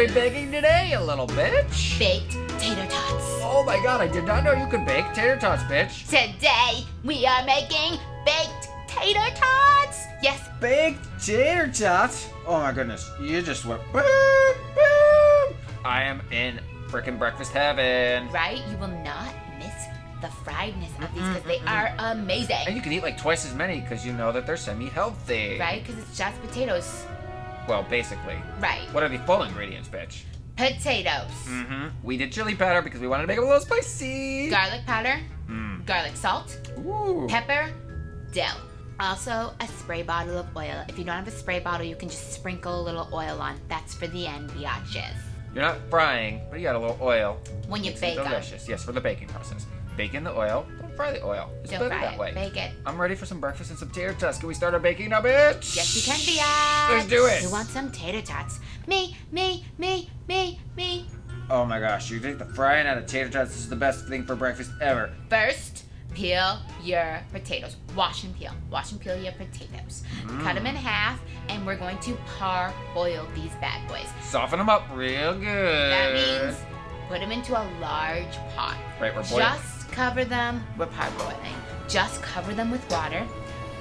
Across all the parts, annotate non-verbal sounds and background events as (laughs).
we baking today, you little bitch? Baked tater tots. Oh my god, I did not know you could bake tater tots, bitch. Today, we are making baked tater tots. Yes, Baked tater tots? Oh my goodness, you just went boom, boom. I am in freaking breakfast heaven. right? You will not miss the friedness of these because they are amazing. And you can eat like twice as many because you know that they're semi-healthy. Right? Because it's just potatoes. Well, basically. Right. What are the full ingredients, bitch? Potatoes. Mm-hmm. We did chili powder because we wanted to make it a little spicy. Garlic powder. Mm. Garlic salt. Ooh. Pepper. Dill. Also, a spray bottle of oil. If you don't have a spray bottle, you can just sprinkle a little oil on. That's for the end, biatches. You're not frying, but you got a little oil. When you Makes it bake them. delicious. Yes, for the baking process. Bake in the oil. Don't fry the oil. It's Don't better fry that it. way. Bake it. I'm ready for some breakfast and some tater tots. Can we start our baking now, bitch? Yes, you can, biatch. Let's do it. Who wants some tater tots? Me, me, me, me, me. Oh my gosh, you think the frying out of tater tots is the best thing for breakfast ever? First, peel your potatoes. Wash and peel. Wash and peel your potatoes. Mm. Cut them in half, and we're going to parboil these bad boys. Soften them up real good. That means put them into a large pot. Right, we're boiling. Just cover them. We're parboiling. Just cover them with water.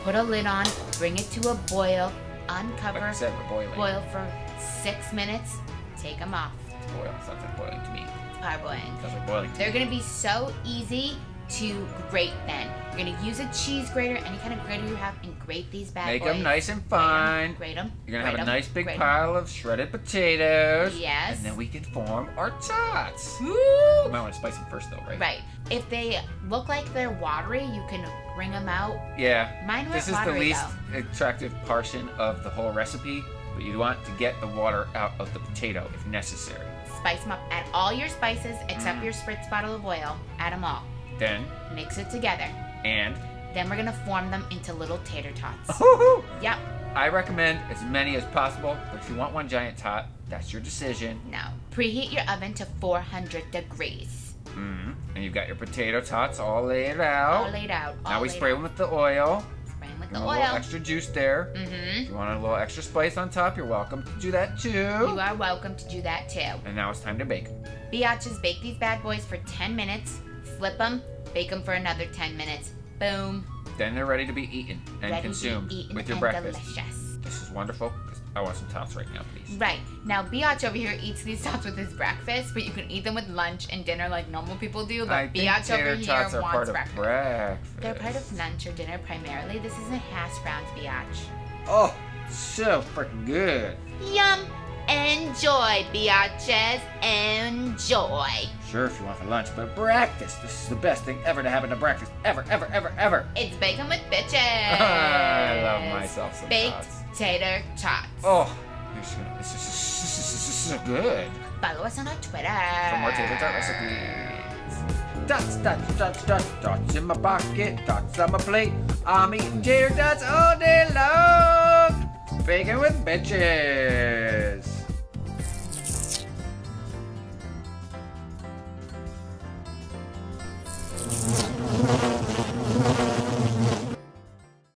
Put a lid on. Bring it to a boil. Uncover. Like said. Boil for six minutes. Take them off. Boil. Sounds like boiling to me. It's parboiling. Sounds like boiling. They're gonna be so easy to grate then. You're gonna use a cheese grater, any kind of grater you have, and grate these bad Make boys. them nice and fine. Grate them. You're gonna have a nice big pile of shredded potatoes. Yes. And then we can form our tots. Woo! You might want to spice them first, though, right? Right. If they look like they're watery, you can wring them out. Yeah. Mine weren't This is the least though. attractive portion of the whole recipe, but you want to get the water out of the potato if necessary. Spice them up. Add all your spices except Mm. your spritz bottle of oil. Add them all. Then, Mix it together. and, Then we're gonna form them into little tater tots. Woohoo! Yep. I recommend as many as possible, but if you want one giant tot, that's your decision. Now preheat your oven to 400 degrees. Mm. -hmm. And you've got your potato tots all laid out. All laid out. now we spray out. them with the oil. Spray 'em with the a little oil. extra juice there. Mm-hmm. If you want a little extra spice on top, you're welcome to do that too. You are welcome to do that too. And now it's time to bake. Biatches, bake these bad boys for 10 minutes. Flip them, bake them for another 10 minutes. Boom. Then they're ready to be eaten and Ready consumed eaten with your breakfast. delicious. This is wonderful I want some tots right now, please. Right. Now, Biatch over here eats these tots with his breakfast, but you can eat them with lunch and dinner like normal people do. But I Biatch over here tots are wants part of breakfast. breakfast. They're part of lunch or dinner primarily. This isn't hash browns, Biatch. Oh, so freaking good. Yum! Enjoy, Biatches. Enjoy. Sure, if you want for lunch, but breakfast. This is the best thing ever to happen to breakfast. Ever, ever, ever, ever. It's baking with bitches. (laughs) I love myself some Baked tots. tater tots. Oh, this is, this is, this is, this is so good. Follow us on our Twitter. For more tater tot recipes. Dots, dots, dots, dots, dots in my pocket, dots on my plate. I'm eating tater tots all day long. Baking with bitches.